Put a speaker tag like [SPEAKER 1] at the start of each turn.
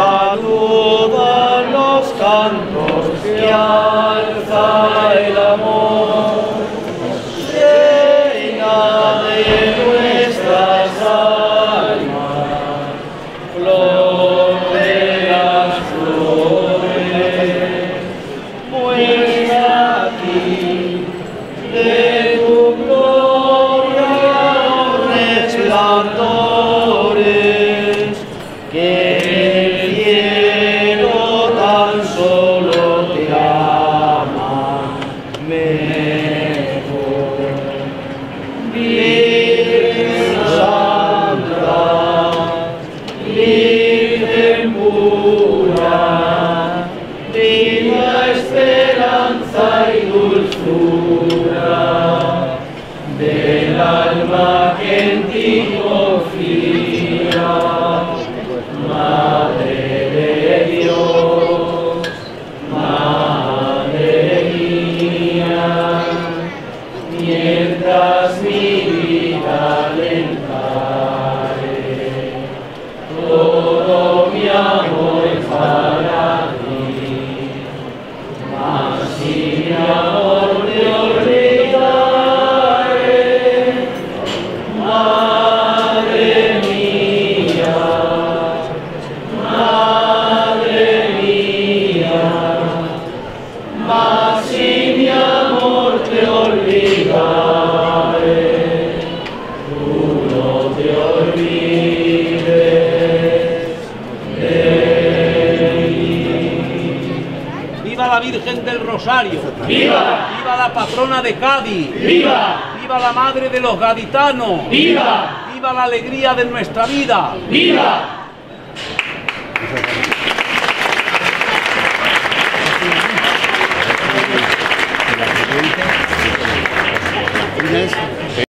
[SPEAKER 1] saludan los cantos que alza el amor. llena de nuestras almas, flor de las flores, muestra aquí de tu gloria los resplandores que pura, digna esperanza y dulzura del alma que en ti confía, Madre de Dios, Madre mía, mientras mi vida lenta.
[SPEAKER 2] ¡Viva la Virgen del Rosario! ¡Viva! ¡Viva la patrona de Cádiz! ¡Viva! ¡Viva la madre de los gaditanos! ¡Viva! ¡Viva la alegría de nuestra vida! ¡Viva!